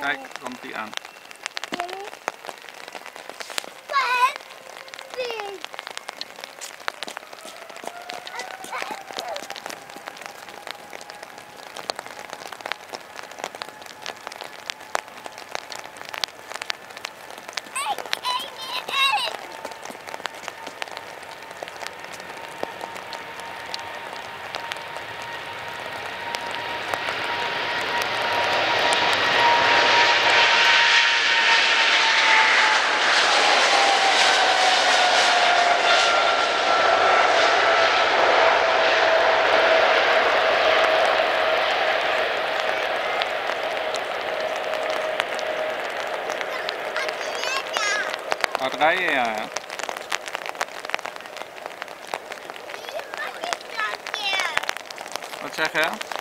Kijk, komt die aan. Wat zeg je?